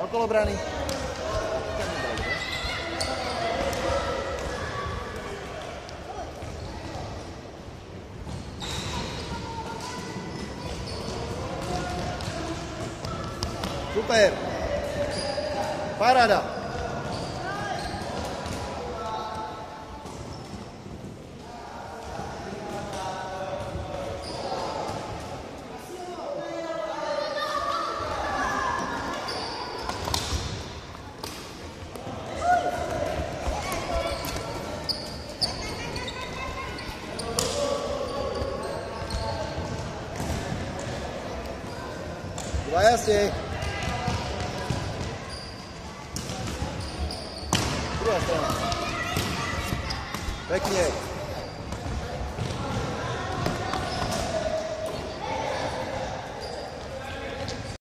Okolo brany. Super. Paráda. Vai assim. Druhá strana. Pekne.